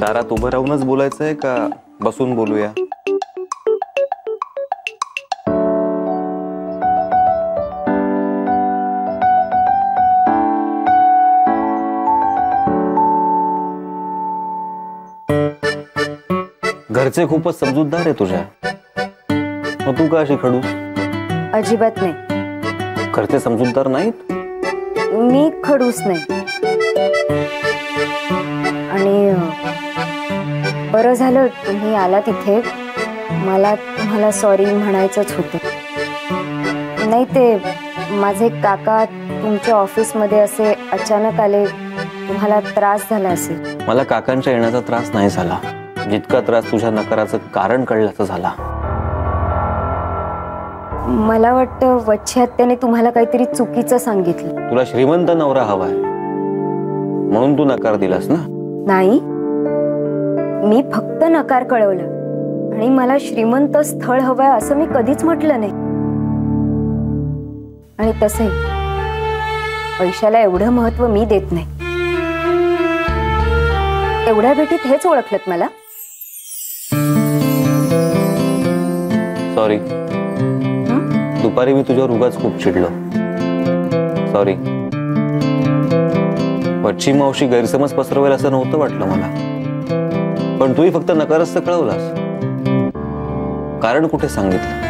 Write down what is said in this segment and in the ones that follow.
दारात उभं राहूनच बोलायचंय का बसून बोलूया? घरचे खूपच समजूतदार आहे तुझ्या. मग तू का अशी खडूस? अजिबात नाही. घरचे समजूतदार नाहीत? मी खडूस नाही. बरं झालं तुम्ही आला तिथे मला तुम्हाला सॉरी म्हणायचंच होतं. नाही ते माझे काका तुमच्या ऑफिसमध्ये असे अचानक आले तुम्हाला त्रास झाला असेल. मला काकांच्या येण्याचा त्रास नाही झाला. जितका त्रास तुझ्या नकाराचं कारण कळल्याचं झाला. मला वाटतं वच्छी हत्याने तुम्हाला काहीतरी चुकीचं सांगितलं. तुला श्रीमंत नवरा हवाय. म्हणून तू नकार दिलास ना? नाही. मी फक्त नकार कळवलं. आणि मला श्रीमंत स्थळ हवंय असं मी कधीच म्हटलं नाही. आणि तसे पैशाला एवढं महत्त्व मी देत नाही. एवढ्या भेटीत हेच ओळखलत मला? सॉरी दुपारी मी तुझ्यावर उगाच खूप चिडलो. सॉरी वच्ची मावशी गैरसमज पसरवेल असं नव्हतं वाटलं मला. पण तूही फक्त नकारच तर कळवलास. कारण कुठे सांगितलं?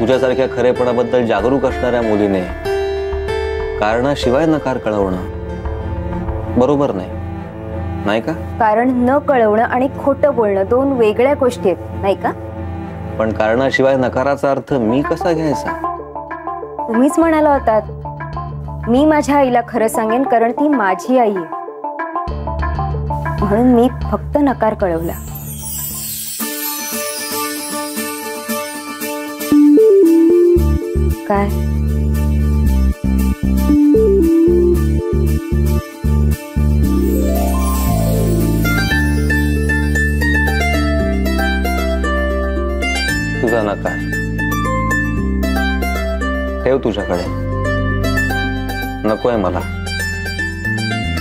तुझ्यासारख्या खरेपणाबद्दल जागरूक असणाऱ्या मुलीने कारणाशिवाय नकार कळवणं बरोबर नाही. नाही का? कारण न कळवणं आणि खोटं बोलणं दोन वेगळ्या गोष्टी आहेत नाही का? पण कारणाशिवाय नकाराचा अर्थ मी कसा घ्यायचा? तुम्हीच म्हणाला होतात मी माझ्या आईला खरं सांगेन कारण ती माझी आई आहे. म्हणून मी फक्त नकार कळवला. काय? तुझा नकार. ठेव तुझ्याकडे. नकोय मला.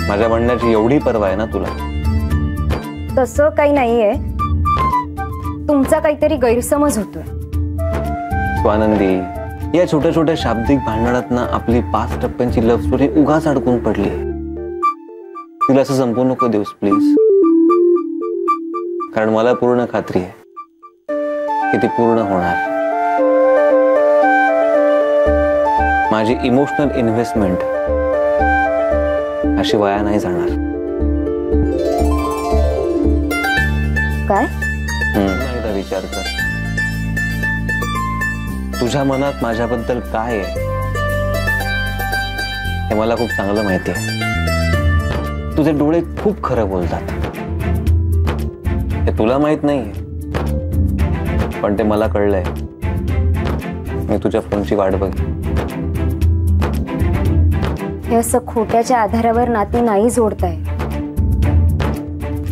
माझ्या म्हणण्याची एवढी पर्वा आहे ना तुला. तसं काही नाहीये. तुमचा काहीतरी गैरसमज होतोय. स्वानंदी या छोट्या छोट्या शाब्दिक भांडणात आपली पाच टप्प्यांची लव्ह स्टोरी उगाच अडकून पडली. तिला असं संपू नको देऊस प्लीज कारण मला पूर्ण खात्री आहे की ती पूर्ण होणार. माझी इमोशनल इन्व्हेस्टमेंट अशी वया नाही जाणार. काय? एकदा विचार कर. तुझ्या मनात माझ्याबद्दल काय आहे? हे मला खूप चांगलं माहिती आहे. तुझे डोळे खूप खरं बोलतात. हे तुला माहित नाहीये. पण ते मला कळलंय. मी तुझ्या फोनची वाट बघ. हे असं खोट्याच्या आधारावर नाती नाही जोडताय.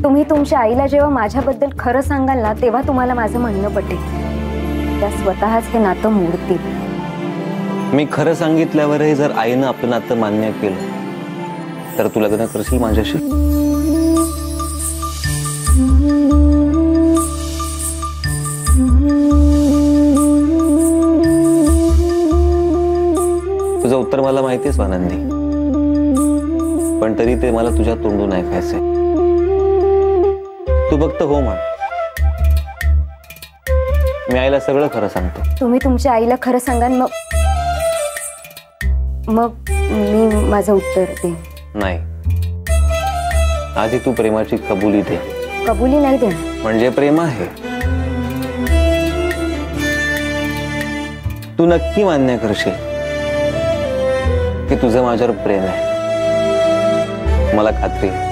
तुम्ही तुमच्या आईला जेव्हा माझ्याबद्दल खरं सांगाल ना, तेव्हा तुम्हाला माझं म्हणणं पटेल. त्या स्वतःच हे नातं मोडतील. मी खरं सांगितल्यावरही जर आईनं आपलं नातं मान्य केलं, तर तू लग्न करशील माझ्याशी? तुझं उत्तर मला माहिती आहे स्वानंदी पण तरी ते मला तुझ्या तोंडून ऐकायचंय. तू फक्त हो म्हण. मी आईला सगळं खरं सांगतो. तुम्ही तुमच्या आईला खरं सांगाल मग मग मी माझं उत्तर देईन. नाही. आधी तू प्रेमाची कबुली दे. कबुली नाही देणार म्हणजे प्रेम आहे. तू नक्की मान्य करशील की तुझं माझ्यावर प्रेम आहे. मला खात्री आहे.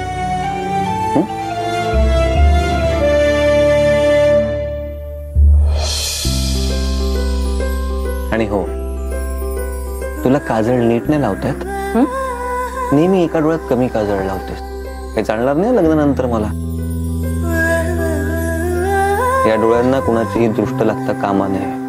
तुला काजळ नीट नाही लावतायत? हं? नेहमी एका डोळ्यात कमी काजळ लावतेस. हे जाणणार नाही लग्नानंतर मला? या डोळ्यांना कुणाचीही दृष्ट लागता कामा नये.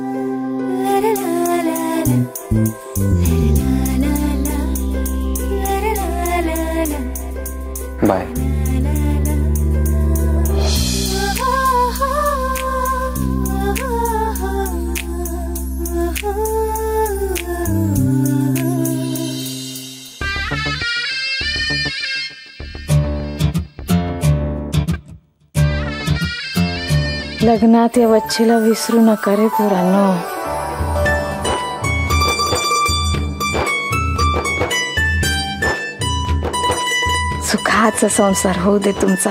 लग्नात या वच्छेला विसरू नका रे पोरांनो. सुखाचा संसार होऊ दे तुमचा.